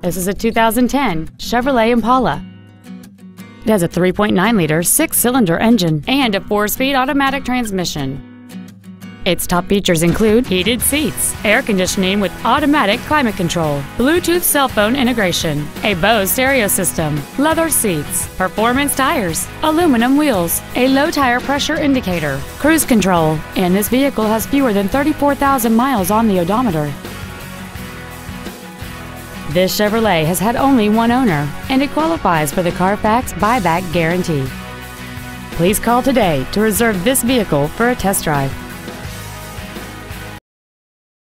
This is a 2010 Chevrolet Impala. It has a 3.9-liter six-cylinder engine and a four-speed automatic transmission. Its top features include heated seats, air conditioning with automatic climate control, Bluetooth cell phone integration, a Bose stereo system, leather seats, performance tires, aluminum wheels, a low tire pressure indicator, cruise control, and this vehicle has fewer than 34,000 miles on the odometer. This Chevrolet has had only one owner, and it qualifies for the Carfax buyback guarantee. Please call today to reserve this vehicle for a test drive.